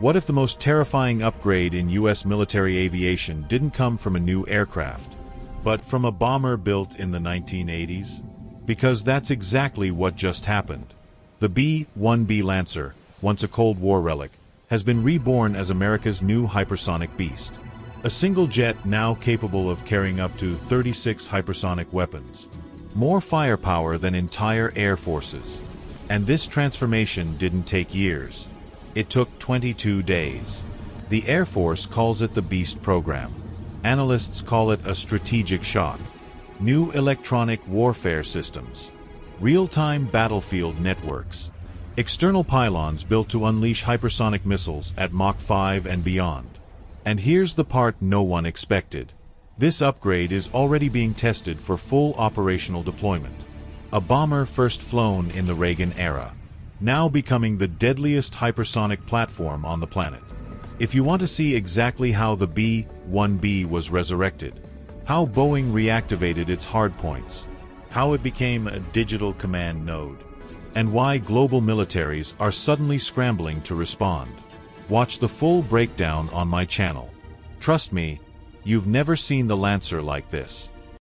What if the most terrifying upgrade in U.S. military aviation didn't come from a new aircraft, but from a bomber built in the 1980s? Because that's exactly what just happened. The B-1B Lancer, once a Cold War relic, has been reborn as America's new hypersonic beast. A single jet now capable of carrying up to 36 hypersonic weapons. More firepower than entire air forces. And this transformation didn't take years. It took 22 days. The Air Force calls it the Beast program. Analysts call it a strategic shock. New electronic warfare systems. Real-time battlefield networks. External pylons built to unleash hypersonic missiles at Mach 5 and beyond. And here's the part no one expected. This upgrade is already being tested for full operational deployment. A bomber first flown in the Reagan era, now becoming the deadliest hypersonic platform on the planet. If you want to see exactly how the B-1B was resurrected, how Boeing reactivated its hardpoints, how it became a digital command node, and why global militaries are suddenly scrambling to respond. Watch the full breakdown on my channel. Trust me, you've never seen the Lancer like this.